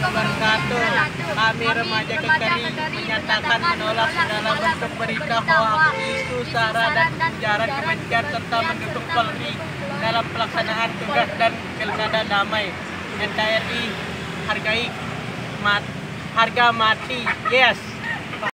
warahmatullahi wabarakatuh. Kami remaja Kekeri menyatakan menolak segala bentuk berita hoax, isu, sara, dan ujaran kebencian serta mendukung Polri dalam pelaksanaan tugas dan pilkada damai. NKRI hargai mat, harga mati, yes.